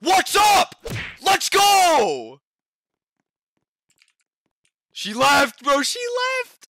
What's up? Let's go! She left, bro. She left.